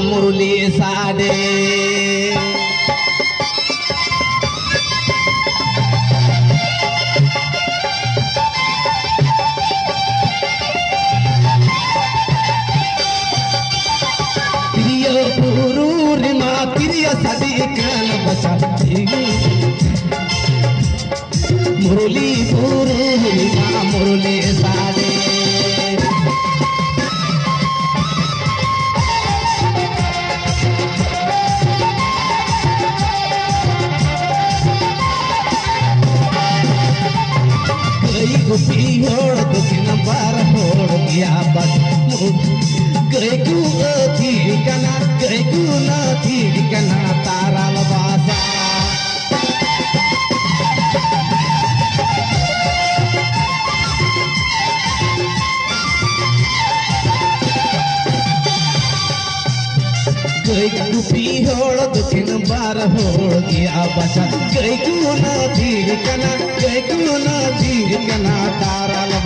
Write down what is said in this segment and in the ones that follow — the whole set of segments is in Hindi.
मुरली साडे। पूर्णिमा प्रिय सदी मुरली पूरे गया बस गई कु थी कना, गई कु थी कना तारा लबासा गई गुपी होड़ कना गई कु थी कना, तारा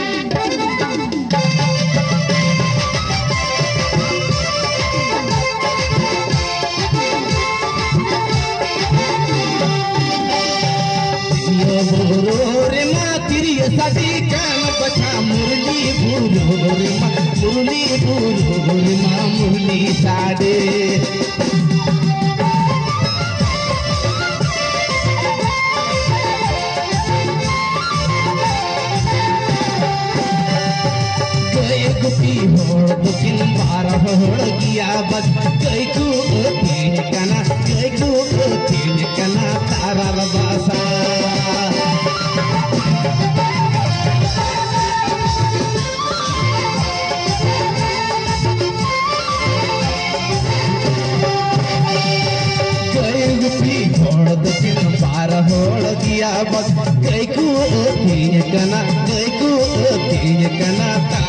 मा तिरिय साडी मुरली भूरो रे मा, मुरली भूरो रे मा मुरली साडे। गुपी होड़ दुखिन बार होड़, गया बस, गई को कना होड़ गया बस गई को तीन कना गई को तीन कना